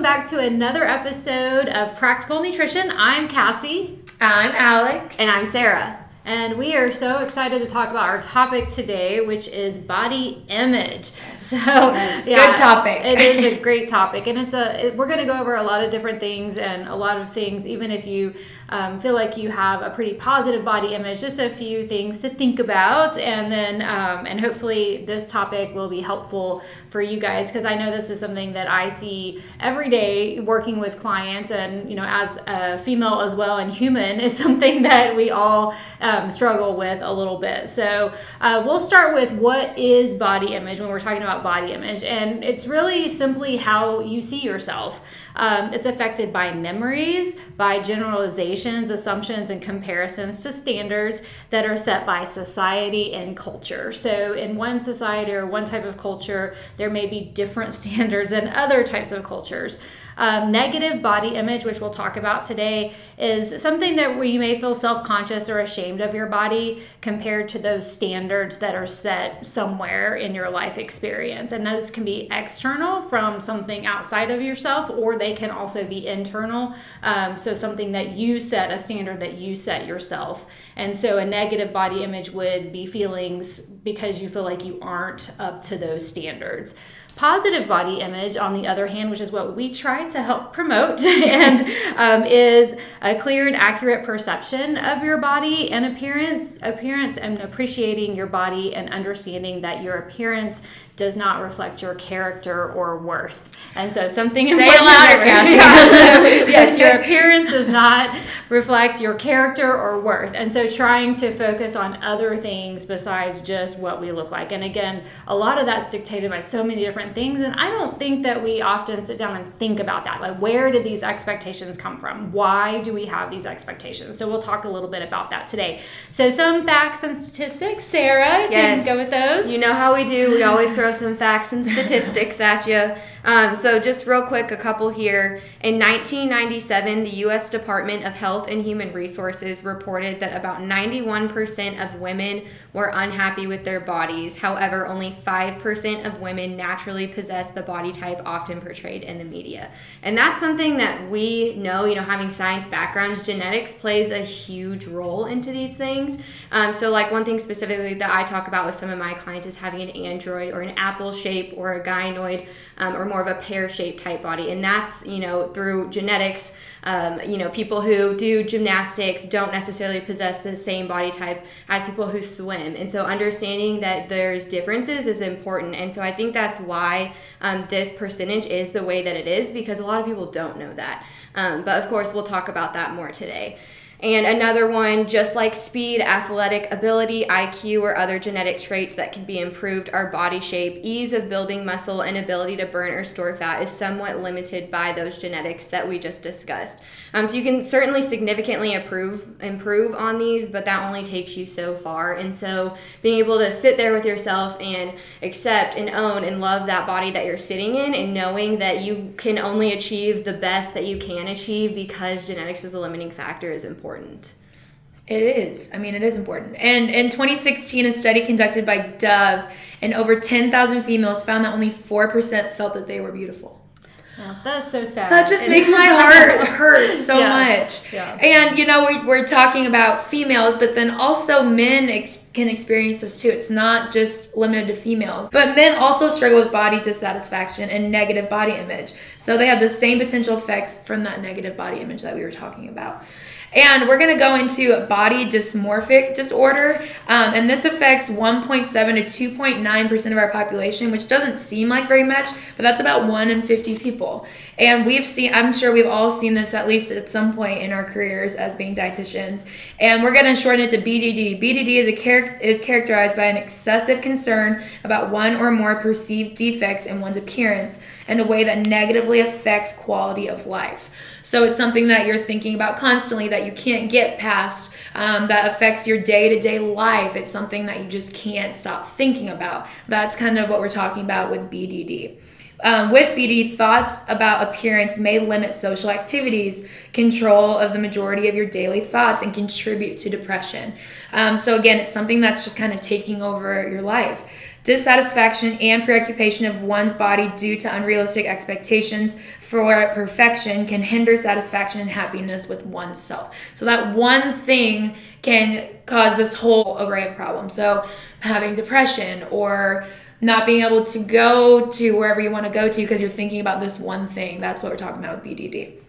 welcome back to another episode of Practical Nutrition. I'm Cassie. I'm Alex. And I'm Sarah. And we are so excited to talk about our topic today, which is body image. So, yes. yeah, good topic. it is a great topic, and it's a. It, we're going to go over a lot of different things and a lot of things. Even if you um, feel like you have a pretty positive body image, just a few things to think about, and then um, and hopefully this topic will be helpful for you guys because I know this is something that I see every day working with clients, and you know as a female as well and human is something that we all um, struggle with a little bit. So uh, we'll start with what is body image when we're talking about body image, and it's really simply how you see yourself. Um, it's affected by memories, by generalizations, assumptions, and comparisons to standards that are set by society and culture. So, in one society or one type of culture, there may be different standards than other types of cultures. Um, negative body image, which we'll talk about today, is something that where you may feel self conscious or ashamed of your body compared to those standards that are set somewhere in your life experience. And those can be external from something outside of yourself, or they can also be internal. Um, so, something that you set, a standard that you set yourself. And so, a negative body image would be feelings because you feel like you aren't up to those standards. Positive body image, on the other hand, which is what we try to help promote, and um, is a clear and accurate perception of your body and appearance, appearance, and appreciating your body and understanding that your appearance does not reflect your character or worth. And so something Say it louder, Cassie. yes, your appearance does not reflect your character or worth. And so trying to focus on other things besides just what we look like. And again, a lot of that's dictated by so many different things. And I don't think that we often sit down and think about that. Like, where did these expectations come from? Why do we have these expectations? So we'll talk a little bit about that today. So some facts and statistics. Sarah, yes. can go with those. You know how we do. We always throw throw some facts and statistics at you. Um, so, just real quick, a couple here. In 1997, the U.S. Department of Health and Human Resources reported that about 91% of women were unhappy with their bodies. However, only 5% of women naturally possess the body type often portrayed in the media. And that's something that we know, you know, having science backgrounds, genetics plays a huge role into these things. Um, so, like, one thing specifically that I talk about with some of my clients is having an android or an apple shape or a gynoid um, or more of a pear shaped type body. And that's, you know, through genetics. Um, you know, people who do gymnastics don't necessarily possess the same body type as people who swim. And so understanding that there's differences is important. And so I think that's why um, this percentage is the way that it is because a lot of people don't know that. Um, but of course, we'll talk about that more today. And another one, just like speed, athletic ability, IQ, or other genetic traits that can be improved, our body shape, ease of building muscle, and ability to burn or store fat is somewhat limited by those genetics that we just discussed. Um, so you can certainly significantly improve improve on these, but that only takes you so far. And so being able to sit there with yourself and accept and own and love that body that you're sitting in, and knowing that you can only achieve the best that you can achieve because genetics is a limiting factor is important important. It is. I mean, it is important. And in 2016, a study conducted by Dove and over 10,000 females found that only 4% felt that they were beautiful. Oh, that's so sad. That just makes my heart hurt so yeah. much. Yeah. And you know, we, we're talking about females, but then also men ex- can experience this too. It's not just limited to females, but men also struggle with body dissatisfaction and negative body image. So they have the same potential effects from that negative body image that we were talking about. And we're going to go into body dysmorphic disorder. Um, and this affects 1.7 to 2.9% of our population, which doesn't seem like very much, but that's about 1 in 50 people. And we've seen, I'm sure we've all seen this at least at some point in our careers as being dietitians. And we're going to shorten it to BDD. BDD is, a char- is characterized by an excessive concern about one or more perceived defects in one's appearance in a way that negatively affects quality of life. So it's something that you're thinking about constantly that you can't get past, um, that affects your day to day life. It's something that you just can't stop thinking about. That's kind of what we're talking about with BDD. Um, with BD, thoughts about appearance may limit social activities, control of the majority of your daily thoughts, and contribute to depression. Um, so, again, it's something that's just kind of taking over your life. dissatisfaction and preoccupation of one's body due to unrealistic expectations for perfection can hinder satisfaction and happiness with oneself. So that one thing can cause this whole array of problems. So having depression or not being able to go to wherever you want to go to because you're thinking about this one thing. That's what we're talking about with BDD.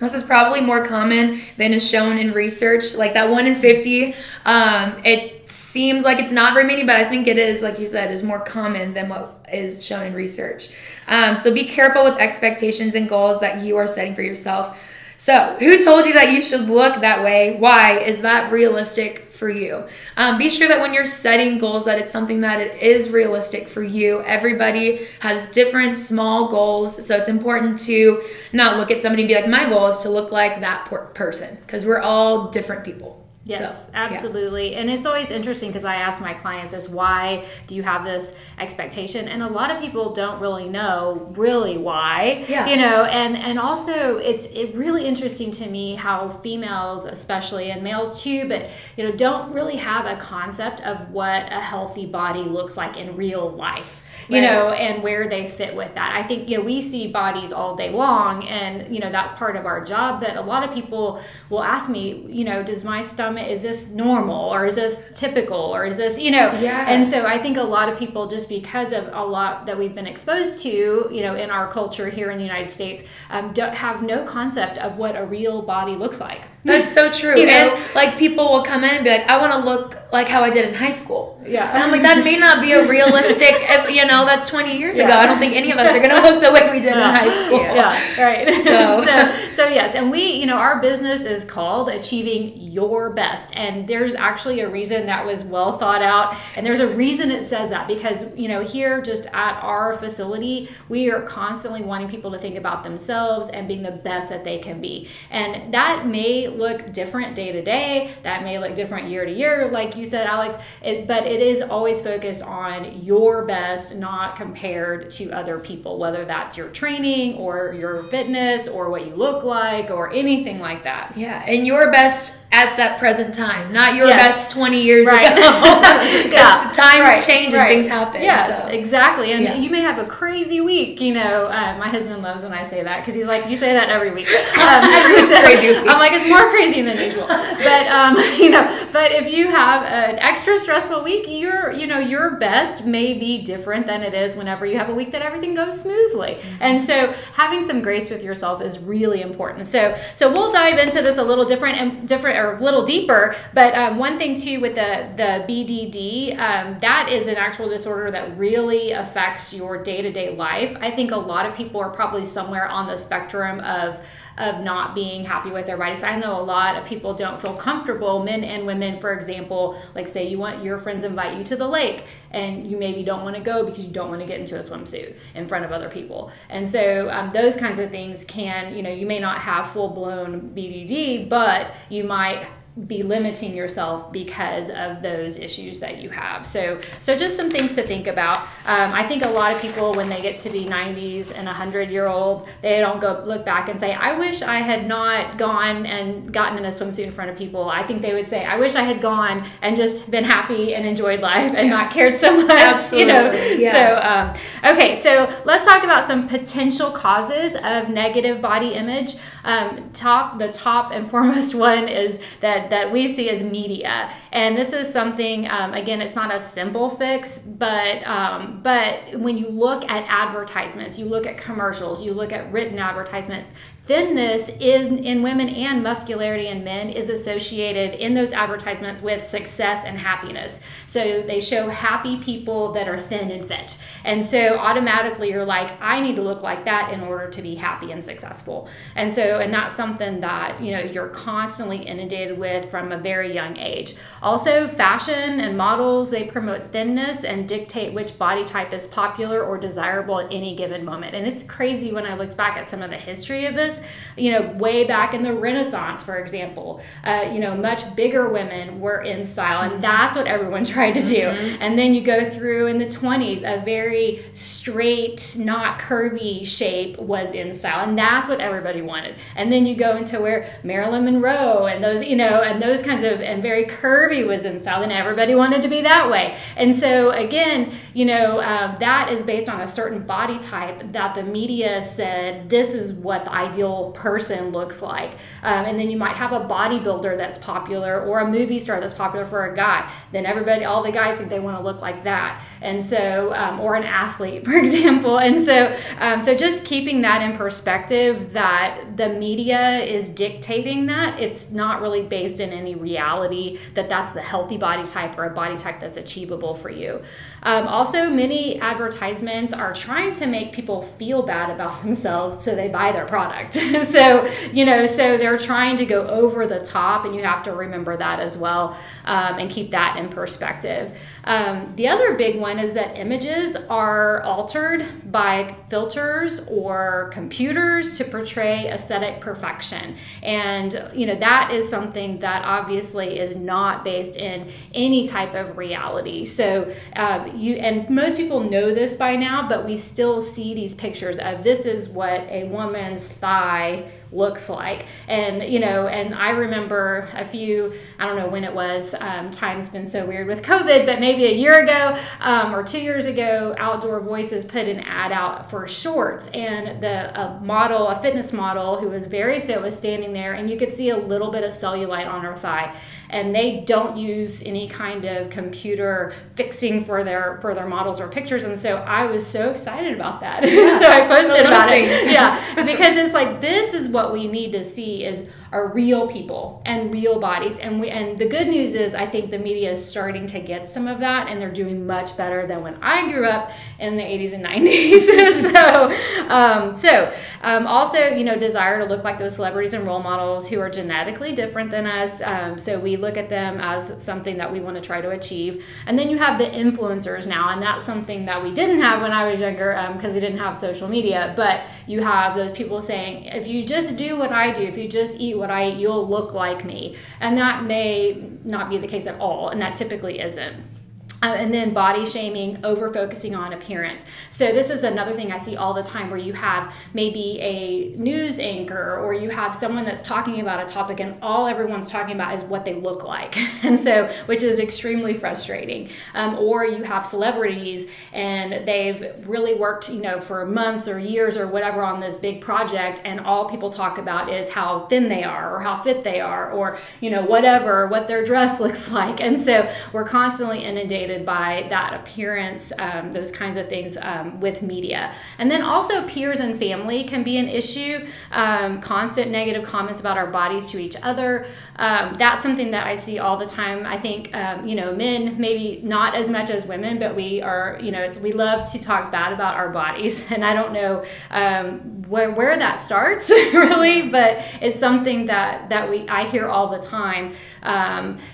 This is probably more common than is shown in research. Like that one in 50, um, it seems like it's not very many, but I think it is, like you said, is more common than what is shown in research. Um, so be careful with expectations and goals that you are setting for yourself. So, who told you that you should look that way? Why? Is that realistic for you? Um, be sure that when you're setting goals, that it's something that it is realistic for you. Everybody has different small goals, so it's important to not look at somebody and be like, my goal is to look like that person, because we're all different people. Yes, so, absolutely. Yeah. And it's always interesting because I ask my clients is why do you have this expectation? And a lot of people don't really know really why. Yeah. You know, and and also it's it really interesting to me how females especially and males too, but you know, don't really have a concept of what a healthy body looks like in real life you know, and where they fit with that. I think, you know, we see bodies all day long and, you know, that's part of our job. But a lot of people will ask me, you know, does my stomach, is this normal or is this typical or is this, you know, yeah. and so I think a lot of people, just because of a lot that we've been exposed to, you know, in our culture here in the United States, um, don't have no concept of what a real body looks like. That's so true. you know? And like people will come in and be like, I want to look like how I did in high school. Yeah. And I'm like, that may not be a realistic, if, you know, that's 20 years yeah. ago. I don't think any of us are going to look the way we did yeah. in high school. Yeah, right. So. so, so, yes. And we, you know, our business is called Achieving Your Best. And there's actually a reason that was well thought out. And there's a reason it says that because, you know, here just at our facility, we are constantly wanting people to think about themselves and being the best that they can be. And that may look different day to day. That may look different year to year, like you said, Alex. It, but it is always focused on your best, not compared to other people, whether that's your training or your fitness or what you look like or anything like that. Yeah, and your best at that present time, not your yes. best 20 years right. ago. yeah. times right. change right. and things happen. Yes, so. exactly. And yeah. you may have a crazy week. You know, uh, my husband loves when I say that because he's like, you say that every week. Um, every so crazy week. I'm like, it's more crazy than usual. But, um, you know, but if you have an extra stressful week, your, you know, your best may be different than it is whenever you have a week that everything goes smoothly. Mm-hmm. And so having some grace with yourself is really important. So, so we'll dive into this a little different and different or a little deeper. But um, one thing too with the the BDD, um, that is an actual disorder that really affects your day to day life. I think a lot of people are probably somewhere on the spectrum of of not being happy with their bodies. I know a lot of people don't feel comfortable, men and women, for example, like say you want your friends invite you to the lake and you maybe don't want to go because you don't want to get into a swimsuit in front of other people. And so um, those kinds of things can, you know, you may not have full blown BDD, but you might be limiting yourself because of those issues that you have. So, so just some things to think about. Um, I think a lot of people, when they get to be 90s and 100 year old, they don't go look back and say, "I wish I had not gone and gotten in a swimsuit in front of people." I think they would say, "I wish I had gone and just been happy and enjoyed life and yeah. not cared so much." Absolutely. You know. Yeah. So, um, okay, so let's talk about some potential causes of negative body image. Um, top, the top and foremost one is that that we see as media, and this is something. Um, again, it's not a simple fix, but um, but when you look at advertisements, you look at commercials, you look at written advertisements, Thinness in, in women and muscularity in men is associated in those advertisements with success and happiness. So they show happy people that are thin and fit. And so automatically you're like, I need to look like that in order to be happy and successful. And so, and that's something that, you know, you're constantly inundated with from a very young age. Also, fashion and models, they promote thinness and dictate which body type is popular or desirable at any given moment. And it's crazy when I looked back at some of the history of this this you know, way back in the Renaissance, for example, uh, you know, much bigger women were in style, and mm-hmm. that's what everyone tried to do. Mm-hmm. And then you go through in the 20s, a very straight, not curvy shape was in style, and that's what everybody wanted. And then you go into where Marilyn Monroe and those, you know, and those kinds of, and very curvy was in style, and everybody wanted to be that way. And so, again, you know, uh, that is based on a certain body type that the media said this is what the ideal person looks like. Um, and then you might have a bodybuilder that's popular or a movie star that's popular for a guy. Then everybody, all the guys think they want to look like that. And so, um, or an athlete, for example. And so, um, so just keeping that in perspective that the media is dictating that it's not really based in any reality that that's the healthy body type or a body type that's achievable for you. Um, also, many advertisements are trying to make people feel bad about themselves so they buy their product. so, you know, so they're trying to go over the top, and you have to remember that as well um, and keep that in perspective. Um, the other big one is that images are altered by filters or computers to portray aesthetic perfection. And, you know, that is something that obviously is not based in any type of reality. So, uh, you, and most people know this by now, but we still see these pictures of this is what a woman's thigh looks like. And, you know, and I remember a few, I don't know when it was, um, time's been so weird with COVID, but maybe a year ago um, or two years ago, Outdoor Voices put an ad out for shorts. And the a model, a fitness model who was very fit, was standing there, and you could see a little bit of cellulite on her thigh and they don't use any kind of computer fixing for their for their models or pictures. And so i was so excited about that. Yeah, so i posted about things. it yeah. Because it's like this is what we need to see is are real people and real bodies. And we and the good news is i think the media is starting to get some of that and they're doing much better than when i grew up in the 80s and 90s so um, so um, also you know desire to look like those celebrities and role models who are genetically different than us. Um, so we look at them as something that we want to try to achieve. And then you have the influencers now and that's something that we didn't have when i was younger because um, we didn't have social media. But you have those people saying if you just do what i do if you just eat what I you'll look like me. And that may not be the case at all, and that typically isn't. Uh, and then body shaming, over focusing on appearance. So, this is another thing I see all the time where you have maybe a news anchor or you have someone that's talking about a topic and all everyone's talking about is what they look like. And so, which is extremely frustrating. Um, or you have celebrities and they've really worked, you know, for months or years or whatever on this big project, and all people talk about is how thin they are or how fit they are or, you know, whatever, what their dress looks like. And so, we're constantly inundated by that appearance, um, those kinds of things um, with media. And then also, peers and family can be an issue. Um, constant negative comments about our bodies to each other. Um, that's something that I see all the time. I think, um, you know, men maybe not as much as women, but we are, you know, we love to talk bad about our bodies. And I don't know where, where that starts really, but it's something that, that we I hear all the time.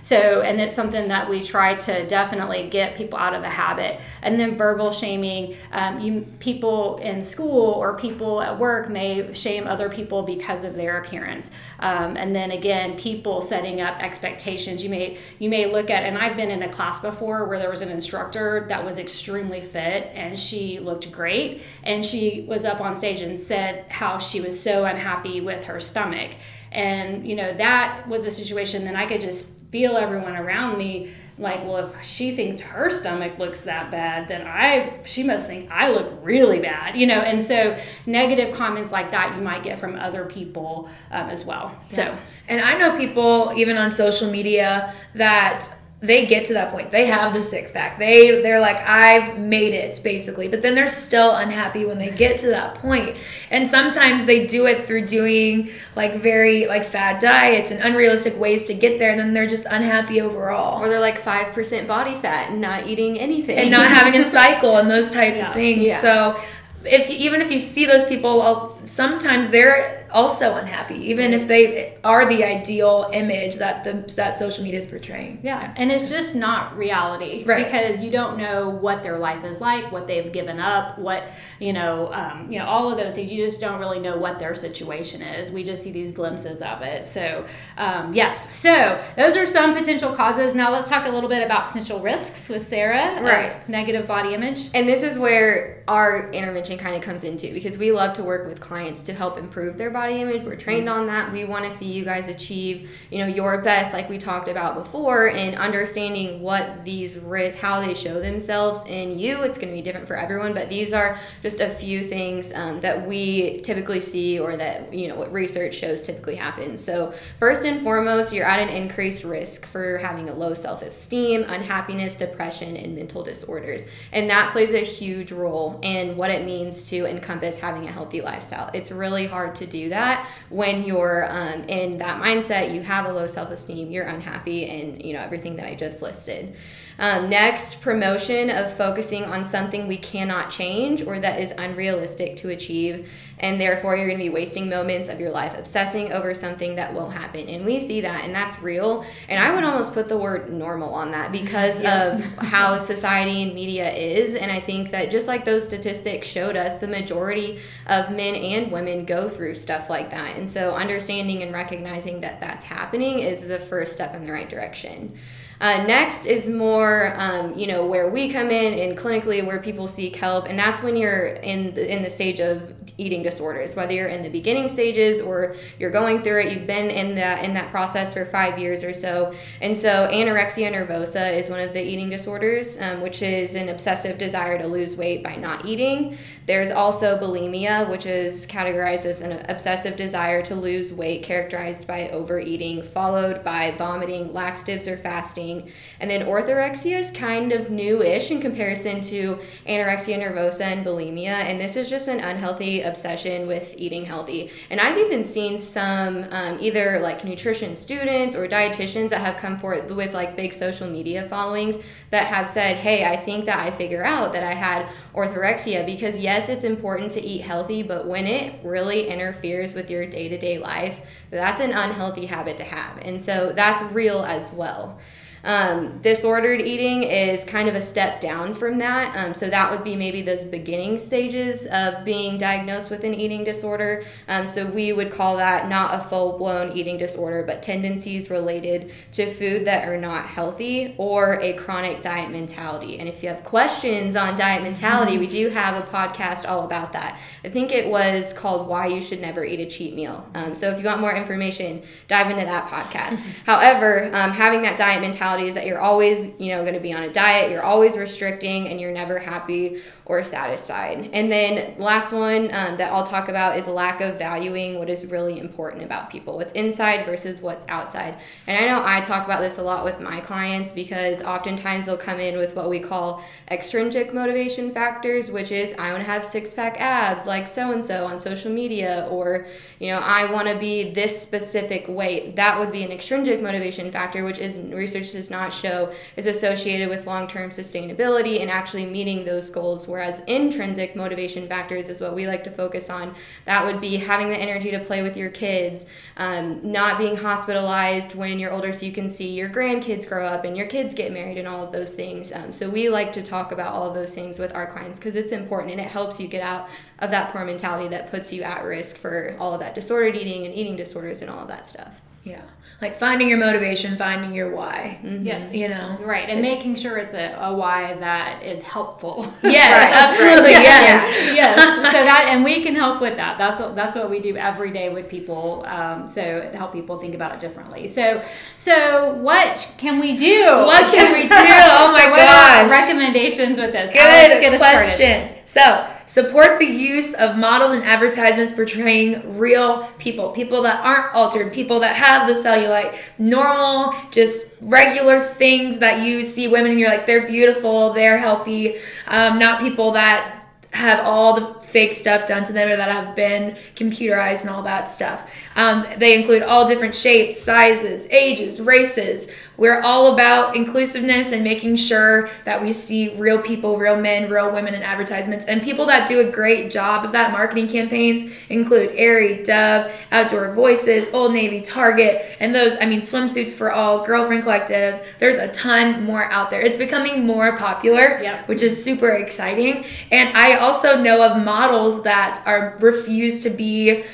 So, and it's something that we try to definitely get people out of the habit. And then verbal shaming, um, you people in school or people at work may shame other people because of their appearance. Um, and then again, people setting up expectations. You may you may look at, and I've been in a class before where there was an instructor that was extremely fit and she looked great, and she was up on stage and said how she was so unhappy with her stomach. And you know that was a situation. Then I could just feel everyone around me like well if she thinks her stomach looks that bad then i she must think i look really bad you know and so negative comments like that you might get from other people um, as well yeah. so and i know people even on social media that they get to that point. They have the six pack. They they're like I've made it basically, but then they're still unhappy when they get to that point. And sometimes they do it through doing like very like fad diets and unrealistic ways to get there and then they're just unhappy overall. Or they're like 5% body fat and not eating anything and not having a cycle and those types yeah. of things. Yeah. So if even if you see those people sometimes they're also unhappy, even if they are the ideal image that the that social media is portraying. Yeah, and it's just not reality, right? Because you don't know what their life is like, what they've given up, what you know, um, you know, all of those things. You just don't really know what their situation is. We just see these glimpses of it. So, um, yes. So those are some potential causes. Now let's talk a little bit about potential risks with Sarah. Right. negative body image. And this is where our intervention kind of comes into because we love to work with clients to help improve their body image. We're trained on that. We want to see you guys achieve, you know, your best, like we talked about before, and understanding what these risks, how they show themselves in you. It's going to be different for everyone, but these are just a few things um, that we typically see or that you know what research shows typically happens. So first and foremost, you're at an increased risk for having a low self-esteem, unhappiness, depression, and mental disorders, and that plays a huge role in what it means to encompass having a healthy lifestyle. It's really hard to do that when you're um, in that mindset. You have a low self-esteem, you're unhappy, and you know everything that I just listed. Um, next, promotion of focusing on something we cannot change or that is unrealistic to achieve. And therefore, you're going to be wasting moments of your life obsessing over something that won't happen. And we see that, and that's real. And I would almost put the word normal on that because yeah. of how society and media is. And I think that just like those statistics showed us, the majority of men and women go through stuff like that. And so, understanding and recognizing that that's happening is the first step in the right direction. Uh, next is more, um, you know, where we come in and clinically where people seek help, and that's when you're in the, in the stage of eating disorders, whether you're in the beginning stages or you're going through it, you've been in that in that process for five years or so. And so anorexia nervosa is one of the eating disorders, um, which is an obsessive desire to lose weight by not eating. There's also bulimia, which is categorized as an obsessive desire to lose weight characterized by overeating, followed by vomiting, laxatives, or fasting. And then orthorexia is kind of new-ish in comparison to anorexia nervosa and bulimia, and this is just an unhealthy obsession with eating healthy. And I've even seen some um, either like nutrition students or dietitians that have come forth with like big social media followings that have said, hey, I think that I figure out that I had orthorexia because yes, it's important to eat healthy, but when it really interferes with your day to day life, that's an unhealthy habit to have. And so that's real as well. Um, disordered eating is kind of a step down from that. Um, so that would be maybe those beginning stages of being diagnosed with an eating disorder. Um, so we would call that not a full blown eating disorder, but tendencies related to food that are not healthy or a chronic diet mentality. And if you have questions on diet mentality, we do have a podcast all about that. I think it was called Why You Should Never Eat a Cheat Meal. Um, so if you want more information, dive into that podcast. However, um, having that diet mentality is that you're always, you know, going to be on a diet, you're always restricting, and you're never happy or satisfied. And then last one um, that I'll talk about is a lack of valuing what is really important about people, what's inside versus what's outside. And I know I talk about this a lot with my clients because oftentimes they'll come in with what we call extrinsic motivation factors, which is I want to have six pack abs like so and so on social media, or you know I want to be this specific weight. That would be an extrinsic motivation factor, which is research does not show is associated with long term sustainability and actually meeting those goals. Whereas intrinsic motivation factors is what we like to focus on. That would be having the energy to play with your kids, um, not being hospitalized when you're older so you can see your grandkids grow up and your kids get married and all of those things. Um, so we like to talk about all of those things with our clients because it's important and it helps you get out of that poor mentality that puts you at risk for all of that disordered eating and eating disorders and all of that stuff. Yeah like finding your motivation, finding your why. Mm-hmm. Yes. You know? Right. And making sure it's a, a why that is helpful. Yes, right. absolutely. Right. Yes. yes. yes. So that, and we can help with that. That's, that's what we do every day with people. Um, so help people think about it differently. So, so what can we do? What can we do? Oh my so gosh. recommendations with this? Good question. So, support the use of models and advertisements portraying real people, people that aren't altered, people that have the cellulite, normal, just regular things that you see women and you're like, they're beautiful, they're healthy, um, not people that have all the fake stuff done to them or that have been computerized and all that stuff. Um, they include all different shapes, sizes, ages, races, we're all about inclusiveness and making sure that we see real people, real men, real women in advertisements. And people that do a great job of that marketing campaigns include Aerie, Dove, Outdoor Voices, Old Navy, Target, and those, I mean, swimsuits for all, Girlfriend Collective. There's a ton more out there. It's becoming more popular, yep. which is super exciting. And I also know of models that are refused to be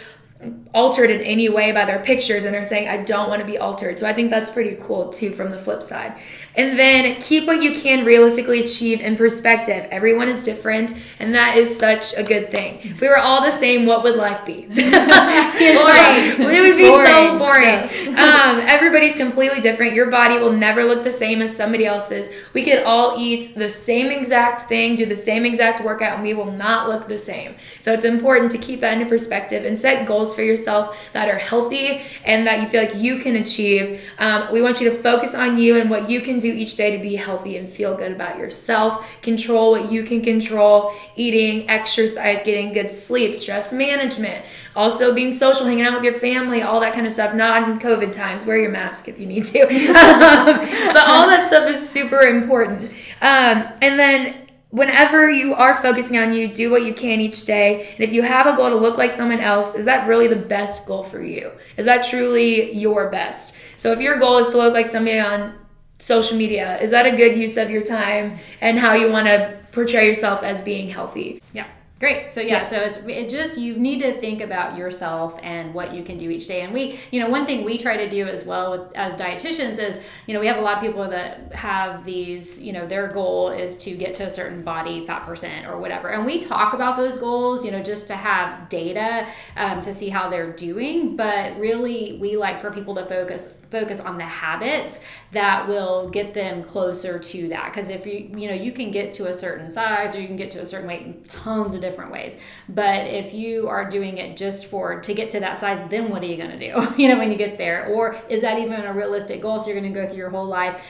altered in any way by their pictures and they're saying I don't want to be altered. So I think that's pretty cool too from the flip side. And then keep what you can realistically achieve in perspective. Everyone is different, and that is such a good thing. If we were all the same, what would life be? you know, it would be boring. so boring. um, everybody's completely different. Your body will never look the same as somebody else's. We could all eat the same exact thing, do the same exact workout, and we will not look the same. So it's important to keep that into perspective and set goals for yourself that are healthy and that you feel like you can achieve. Um, we want you to focus on you and what you can do do each day to be healthy and feel good about yourself. Control what you can control eating, exercise, getting good sleep, stress management, also being social, hanging out with your family, all that kind of stuff. Not in COVID times, wear your mask if you need to. but all that stuff is super important. Um, and then whenever you are focusing on you, do what you can each day. And if you have a goal to look like someone else, is that really the best goal for you? Is that truly your best? So if your goal is to look like somebody on social media? Is that a good use of your time and how you want to portray yourself as being healthy? Yeah. Great. So yeah, yeah, so it's it just you need to think about yourself and what you can do each day. And we, you know, one thing we try to do as well with, as dietitians is, you know, we have a lot of people that have these, you know, their goal is to get to a certain body fat percent or whatever. And we talk about those goals, you know, just to have data um, to see how they're doing. But really, we like for people to focus focus on the habits that will get them closer to that because if you you know you can get to a certain size or you can get to a certain weight in tons of different ways but if you are doing it just for to get to that size then what are you going to do you know when you get there or is that even a realistic goal so you're going to go through your whole life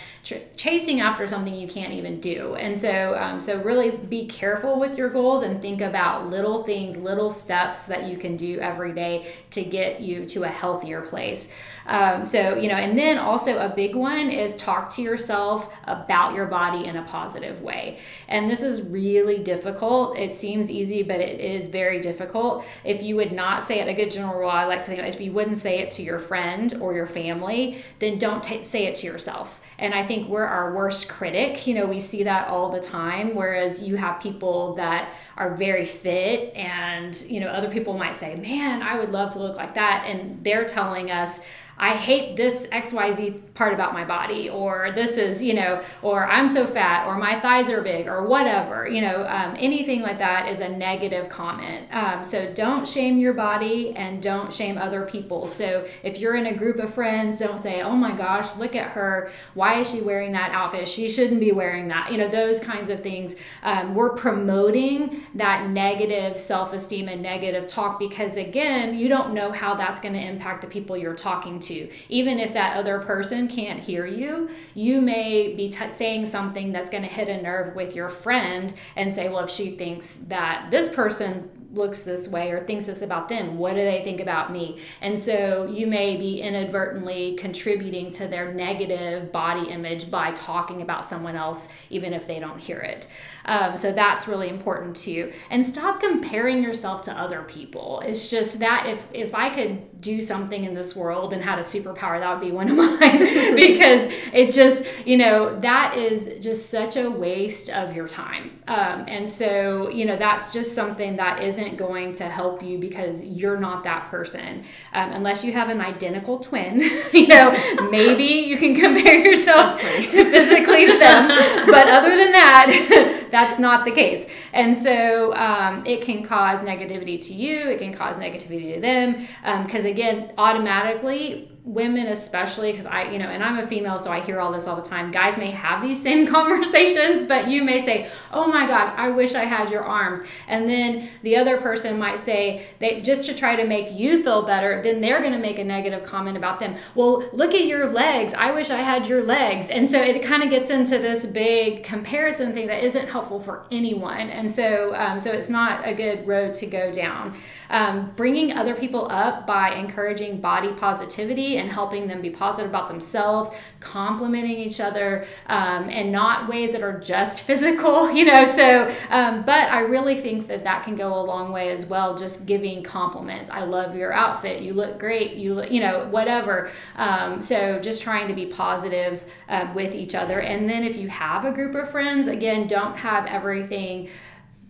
chasing after something you can't even do. And so, um, so really be careful with your goals and think about little things, little steps that you can do every day to get you to a healthier place. Um, so, you know, and then also a big one is talk to yourself about your body in a positive way. And this is really difficult. It seems easy, but it is very difficult. If you would not say it, a good general rule I like to think is if you wouldn't say it to your friend or your family, then don't t- say it to yourself. And I think we're our worst critic. You know, we see that all the time. Whereas you have people that are very fit, and, you know, other people might say, man, I would love to look like that. And they're telling us, I hate this XYZ part about my body, or this is, you know, or I'm so fat, or my thighs are big, or whatever, you know, um, anything like that is a negative comment. Um, so don't shame your body and don't shame other people. So if you're in a group of friends, don't say, oh my gosh, look at her. Why is she wearing that outfit? She shouldn't be wearing that. You know, those kinds of things. Um, we're promoting that negative self esteem and negative talk because, again, you don't know how that's going to impact the people you're talking to to. Even if that other person can't hear you, you may be t- saying something that's going to hit a nerve with your friend and say, well, if she thinks that this person looks this way or thinks this about them, what do they think about me? And so you may be inadvertently contributing to their negative body image by talking about someone else, even if they don't hear it. Um, so that's really important too. And stop comparing yourself to other people. It's just that if if I could do something in this world and had a superpower, that would be one of mine because it just you know that is just such a waste of your time. Um, and so you know that's just something that isn't going to help you because you're not that person um, unless you have an identical twin. you know maybe you can compare yourself to physically them, but other than that. That's not the case. And so um, it can cause negativity to you, it can cause negativity to them. Because um, again, automatically, women especially because i you know and i'm a female so i hear all this all the time guys may have these same conversations but you may say oh my gosh i wish i had your arms and then the other person might say they just to try to make you feel better then they're going to make a negative comment about them well look at your legs i wish i had your legs and so it kind of gets into this big comparison thing that isn't helpful for anyone and And so, um, so it's not a good road to go down. Um, bringing other people up by encouraging body positivity and helping them be positive about themselves, complimenting each other, um, and not ways that are just physical, you know. So, um, but I really think that that can go a long way as well. Just giving compliments. I love your outfit. You look great. You look, you know, whatever. Um, so, just trying to be positive uh, with each other. And then if you have a group of friends, again, don't have everything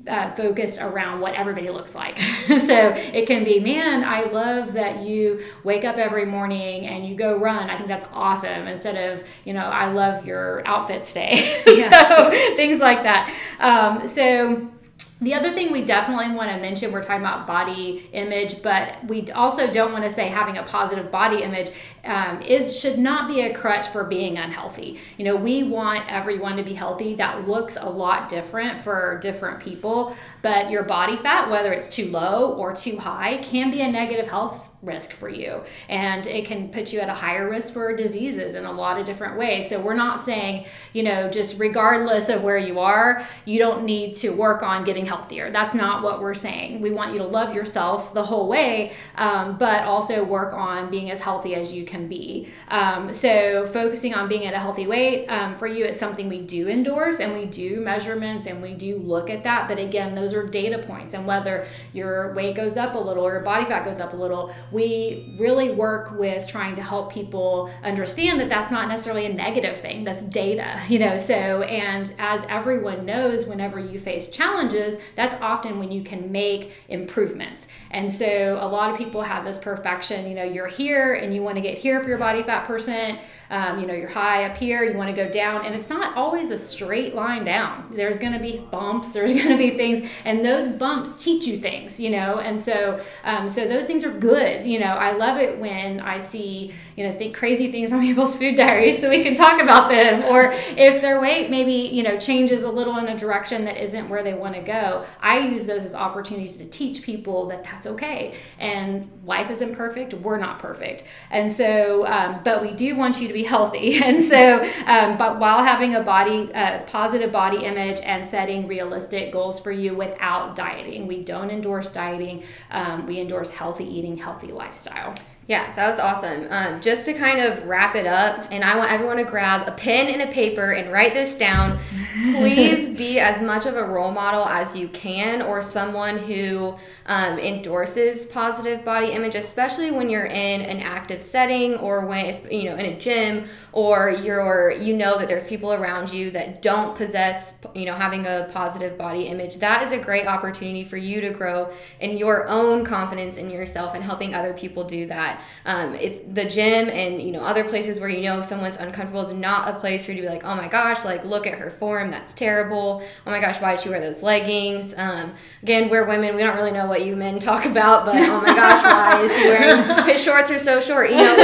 uh, focused around what everybody looks like. so it can be, man, I love that you wake up every morning and you go run. I think that's awesome. Instead of, you know, I love your outfit today. so things like that. Um, so the other thing we definitely want to mention, we're talking about body image, but we also don't want to say having a positive body image um, is should not be a crutch for being unhealthy. You know, we want everyone to be healthy. That looks a lot different for different people, but your body fat, whether it's too low or too high, can be a negative health risk for you. And it can put you at a higher risk for diseases in a lot of different ways. So we're not saying you know just regardless of where you are you don't need to work on getting healthier. That's not what we're saying. We want you to love yourself the whole way um, but also work on being as healthy as you can be. Um, so focusing on being at a healthy weight um, for you it's something we do endorse and we do measurements and we do look at that. But again those are data points. And whether your weight goes up a little or your body fat goes up a little we really work with trying to help people understand that that's not necessarily a negative thing that's data you know so and as everyone knows whenever you face challenges that's often when you can make improvements. And so a lot of people have this perfection you know you're here and you want to get here for your body fat percent um, you know, you're high up here, you want to go down, and it's not always a straight line down. There's going to be bumps, there's going to be things, and those bumps teach you things, you know, and so, um, so those things are good. You know, I love it when I see, you know, think crazy things on people's food diaries so we can talk about them, or if their weight maybe, you know, changes a little in a direction that isn't where they want to go. I use those as opportunities to teach people that that's okay, and life isn't perfect, we're not perfect, and so, um, but we do want you to be healthy. And so, um, but while having a body, positive body image and setting realistic goals for you without dieting, we don't endorse dieting. Um, we endorse healthy eating, healthy lifestyle. Yeah, that was awesome. Um, just to kind of wrap it up, and I want everyone to grab a pen and a paper and write this down. Please be as much of a role model as you can, or someone who um, endorses positive body image, especially when you're in an active setting or when you know in a gym or you're you know that there's people around you that don't possess you know having a positive body image that is a great opportunity for you to grow in your own confidence in yourself and helping other people do that um, it's the gym and you know other places where you know someone's uncomfortable is not a place for you to be like oh my gosh like look at her form that's terrible oh my gosh why did she wear those leggings um, again we're women we don't really know what you men talk about but oh my gosh why is he wearing his shorts are so short you know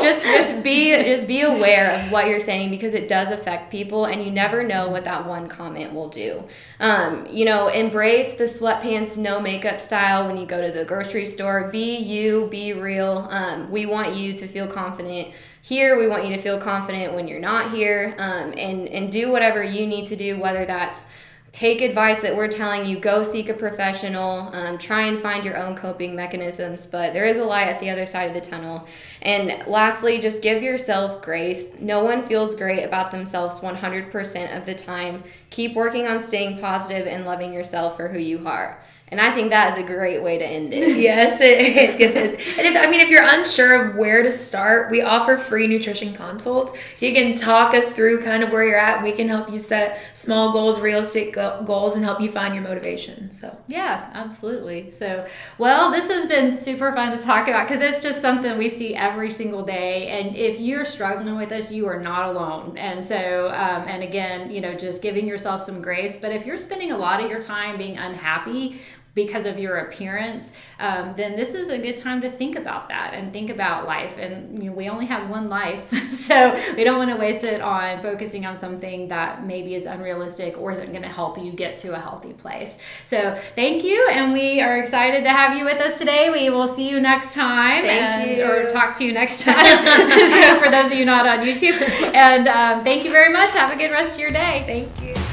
just just be just be be aware of what you're saying because it does affect people and you never know what that one comment will do. Um, you know, embrace the sweatpants, no makeup style when you go to the grocery store. Be you, be real. Um, we want you to feel confident here. We want you to feel confident when you're not here. Um, and, and do whatever you need to do, whether that's take advice that we're telling you go seek a professional um, try and find your own coping mechanisms. But there is a light at the other side of the tunnel. And lastly just give yourself grace. No one feels great about themselves 100% of the time. Keep working on staying positive and loving yourself for who you are and I think that is a great way to end it. yes, it is. Yes, it is. And if I mean, if you're unsure of where to start, we offer free nutrition consults, so you can talk us through kind of where you're at. We can help you set small goals, realistic goals, and help you find your motivation. So yeah, absolutely. So well, this has been super fun to talk about because it's just something we see every single day. And if you're struggling with this, you are not alone. And so, um, and again, you know, just giving yourself some grace. But if you're spending a lot of your time being unhappy because of your appearance, um, then this is a good time to think about that and think about life. And you know, we only have one life, so we don't want to waste it on focusing on something that maybe is unrealistic or isn't going to help you get to a healthy place. So thank you, and we are excited to have you with us today. We will see you next time, thank and, you. or talk to you next time. so for those of you not on YouTube, and um, thank you very much. Have a good rest of your day. Thank you.